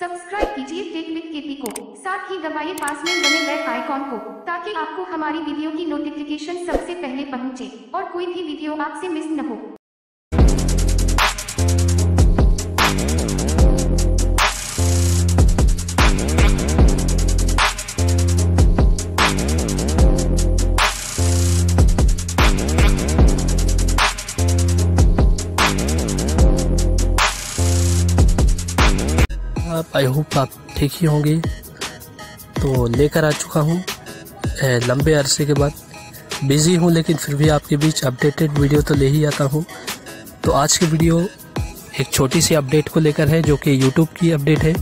Subscribe कीजिए take KP को। साथ ही दबाइए पास में बने बेल आइकॉन को, ताकि आपको हमारी वीडियो की नोटिफिकेशन सबसे पहले पहुँचे और कोई भी वीडियो आपसे मिस न हो। आप आई होप आप ठीक ही होंगे। तो लेकर आ चुका हूँ लंबे अरसे के बाद। बिज़ी हूँ, लेकिन फिर भी आपके बीच अपडेटेड वीडियो तो ले ही आता हूँ। तो आज की वीडियो एक छोटी सी अपडेट को लेकर है, जो कि यूट्यूब की अपडेट है।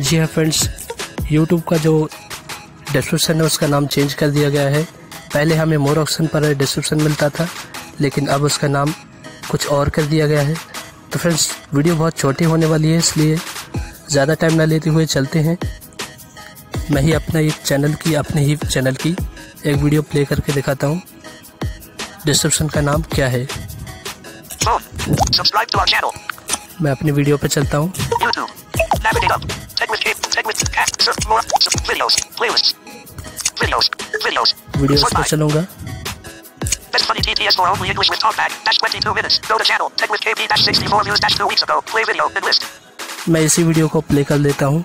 जी हाँ फ्रेंड्स यूट्यूब का जो डिस्क्रिप्शन है, उसका नाम चेंज कर दिया गया है। पहले हमें मोर ऑप्शन पर डिस्क्रिप्शन मिलता था, लेकिन अब उसका नाम कुछ और कर दिया गया है। तो फ्रेंड्स वीडियो बहुत छोटी होने वाली है, इसलिए ज़्यादा टाइम ना लेते हुए चलते हैं मैं ही अपना एक चैनल की अपने ही चैनल की एक वीडियो प्ले करके दिखाता हूँ डिस्क्रिप्शन का नाम क्या है. मैं अपनी वीडियो पे चलता हूँ. वीडियोस Sort चलूँगा Best funny TTS for only English with talkback. Dash 22 minutes. Go to channel. Tech with KB. Dash 64 views. Dash 2 weeks ago. Play video. And list. मैं इसी वीडियो को प्ले कर देता हूँ।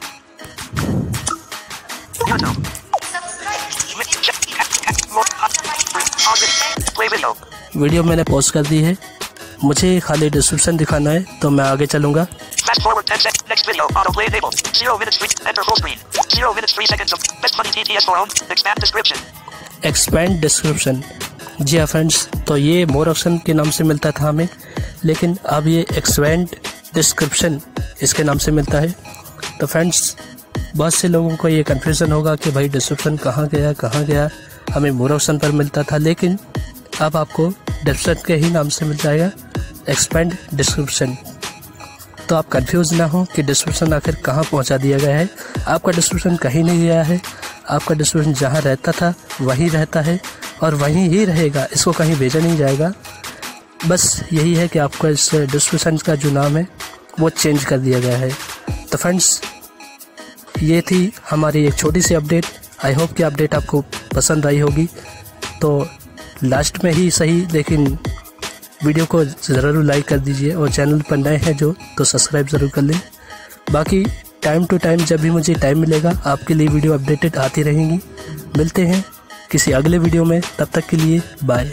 वीडियो मैंने पोस्ट कर दी है। मुझे खाली डिस्क्रिप्शन दिखाना है तो मैं आगे चलूँगा। एक्सपेंड डिस्क्रिप्शन जी हाँ फ्रेंड्स तो ये मोर ऑप्शन के नाम से मिलता था हमें लेकिन अब ये एक्सपेंड डिस्क्रिप्शन इसके नाम से मिलता है। तो फ्रेंड्स बहुत से लोगों को ये कन्फ्यूज़न होगा कि भाई डिस्क्रिप्शन कहाँ गया कहाँ गया। हमें मोर ऑप्शन पर मिलता था, लेकिन अब आपको डिस्क्रिप्शन के ही नाम से मिल जाएगा एक्सपेंड डिस्क्रिप्शन तो आप कंफ्यूज ना हो कि डिस्क्रिप्शन आखिर कहाँ पहुँचा दिया गया है। आपका डिस्क्रिप्शन कहीं नहीं गया है। आपका डिस्क्रिप्शन जहाँ रहता था, वहीं रहता है, और वहीं ही रहेगा। इसको कहीं भेजा नहीं जाएगा। बस यही है कि आपका इस डिस्क्रिप्शन का जो नाम है, वो चेंज कर दिया गया है। तो फ्रेंड्स ये थी हमारी एक छोटी सी अपडेट आई होप कि अपडेट आपको पसंद आई होगी। तो लास्ट में ही सही, लेकिन वीडियो को ज़रूर लाइक कर दीजिए और चैनल पर नए हैं जो तो सब्सक्राइब ज़रूर कर लें। बाकी टाइम टू टाइम जब भी मुझे टाइम मिलेगा, आपके लिए वीडियो अपडेटेड आती रहेंगी। मिलते हैं किसी अगले वीडियो में, तब तक के लिए बाय